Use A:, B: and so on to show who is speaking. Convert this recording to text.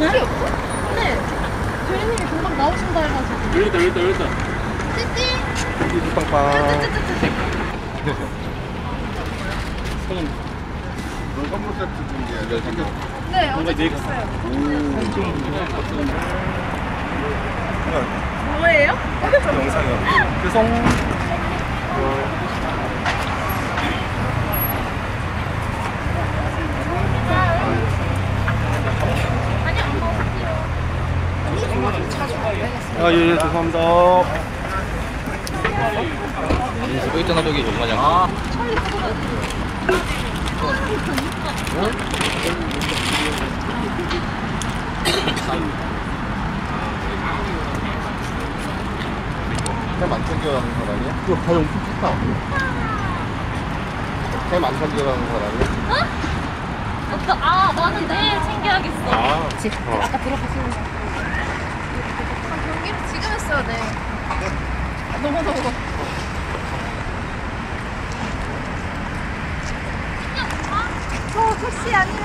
A: 네? 네. 대리님이 금방 나오신다 해가지고.
B: 열렸다 열렸다 열렸다.
C: 빵빵. 선물 세트 중에 생겼
A: 네, 어제.
C: 오.
A: 뭐예요?
C: 영상이요. 죄송.
A: 아니, 안 먹을게요.
C: 아, 예, 예, 죄송합니다.
B: 일등하독이 정말
C: 아. 해만 챙겨가는 사람이야? 그거 가용 좋다. 해만 챙겨가는 사람이야?
A: 어떠, 아, 나는 내일 챙겨야겠어.
C: 아,
A: 아까 들어가시는 거. 아, 했어야 돼. 너무 더워. 저 택시 아니면